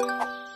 you